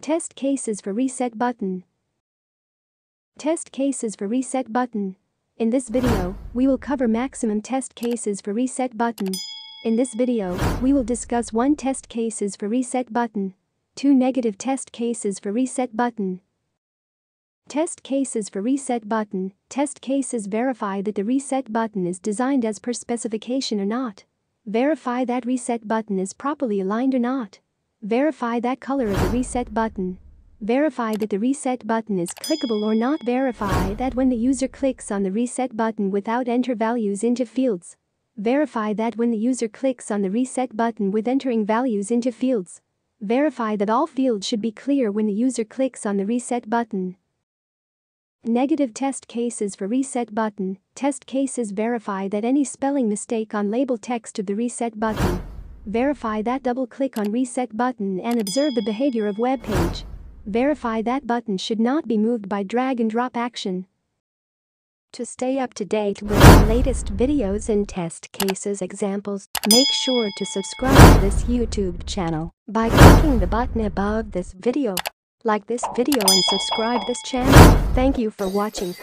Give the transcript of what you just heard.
Test cases for reset button. Test cases for reset button. In this video, we will cover maximum test cases for reset button. In this video, we will discuss 1 test cases for reset button, 2 negative test cases for reset button. Test cases for reset button. Test cases verify that the reset button is designed as per specification or not. Verify that reset button is properly aligned or not. Verify that color of the reset button. Verify that the reset button is clickable or not. Verify that when the user clicks on the reset button without enter values into fields. Verify that when the user clicks on the reset button with entering values into fields. Verify that all fields should be clear when the user clicks on the reset button. Negative test cases for reset button. Test cases verify that any spelling mistake on label text of the reset button. Verify that double click on reset button and observe the behavior of web page. Verify that button should not be moved by drag and drop action. To stay up to date with the latest videos and test cases examples, make sure to subscribe to this YouTube channel by clicking the button above this video. Like this video and subscribe this channel. Thank you for watching.